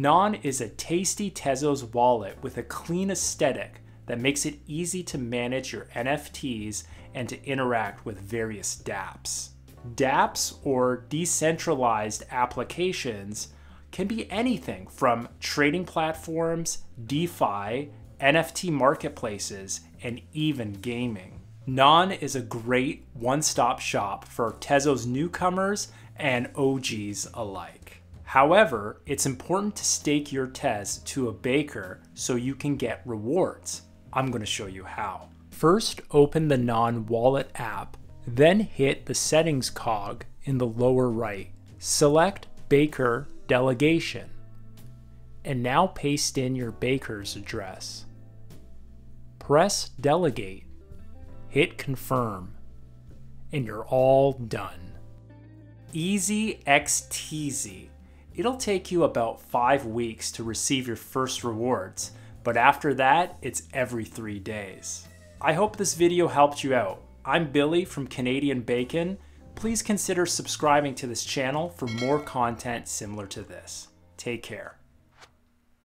Naan is a tasty Tezos wallet with a clean aesthetic that makes it easy to manage your NFTs and to interact with various dApps. dApps, or decentralized applications, can be anything from trading platforms, DeFi, NFT marketplaces, and even gaming. Naan is a great one stop shop for Tezos newcomers and OGs alike. However, it's important to stake your Tez to a baker so you can get rewards. I'm going to show you how. First, open the Naan Wallet app, then hit the Settings cog in the lower right. Select Baker Delegation, and now paste in your baker's address. Press Delegate, hit Confirm, and you're all done. Easy XTZ. It'll take you about five weeks to receive your first rewards, but after that, it's every three days. I hope this video helped you out. I'm Billy from Canadian Bakin'. Please consider subscribing to this channel for more content similar to this. Take care.